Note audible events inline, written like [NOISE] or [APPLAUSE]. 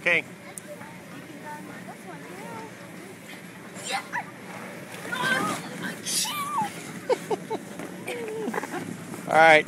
Okay. [LAUGHS] All right.